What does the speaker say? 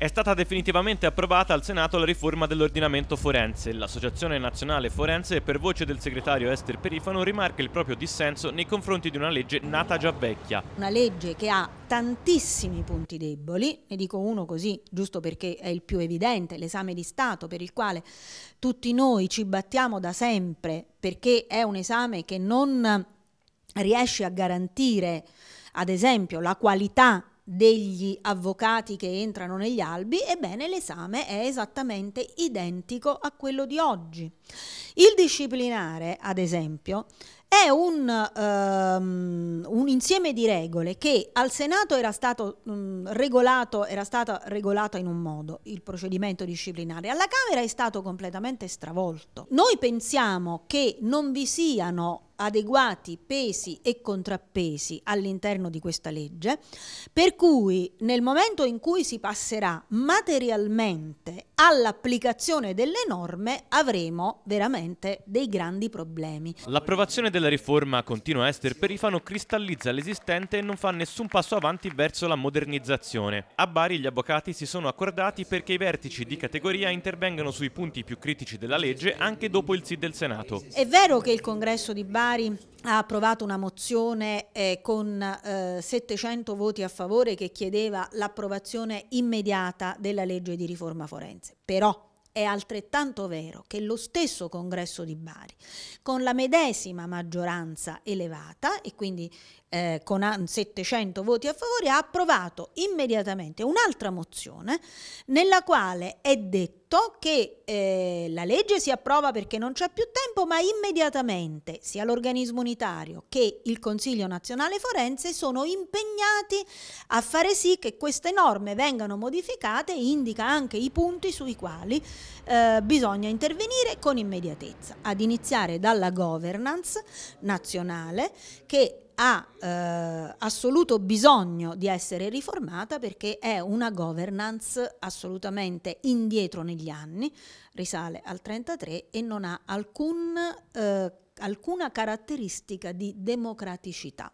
È stata definitivamente approvata al Senato la riforma dell'ordinamento forense. L'Associazione Nazionale Forense, per voce del segretario Ester Perifano, rimarca il proprio dissenso nei confronti di una legge nata già vecchia. Una legge che ha tantissimi punti deboli, ne dico uno così, giusto perché è il più evidente, l'esame di Stato per il quale tutti noi ci battiamo da sempre, perché è un esame che non riesce a garantire, ad esempio, la qualità degli avvocati che entrano negli albi, ebbene l'esame è esattamente identico a quello di oggi. Il disciplinare, ad esempio, è un, um, un, insieme di regole che al Senato era stato um, regolato, era stata regolata in un modo, il procedimento disciplinare, alla Camera è stato completamente stravolto. Noi pensiamo che non vi siano adeguati pesi e contrappesi all'interno di questa legge, per cui nel momento in cui si passerà materialmente all'applicazione delle norme avremo veramente dei grandi problemi. L'approvazione della riforma, continua Esther Perifano, cristallizza l'esistente e non fa nessun passo avanti verso la modernizzazione. A Bari gli avvocati si sono accordati perché i vertici di categoria intervengano sui punti più critici della legge anche dopo il sì del Senato. È vero che il congresso di Bari ha approvato una mozione eh, con eh, 700 voti a favore che chiedeva l'approvazione immediata della legge di riforma forense. Però è altrettanto vero che lo stesso congresso di Bari, con la medesima maggioranza elevata e quindi eh, con 700 voti a favore, ha approvato immediatamente un'altra mozione nella quale è detto che eh, la legge si approva perché non c'è più tempo, ma immediatamente sia l'organismo unitario che il Consiglio nazionale forense sono impegnati a fare sì che queste norme vengano modificate e indica anche i punti sui quali eh, bisogna intervenire con immediatezza, ad iniziare dalla governance nazionale che ha eh, assoluto bisogno di essere riformata perché è una governance assolutamente indietro negli anni, risale al 33 e non ha alcun, eh, alcuna caratteristica di democraticità.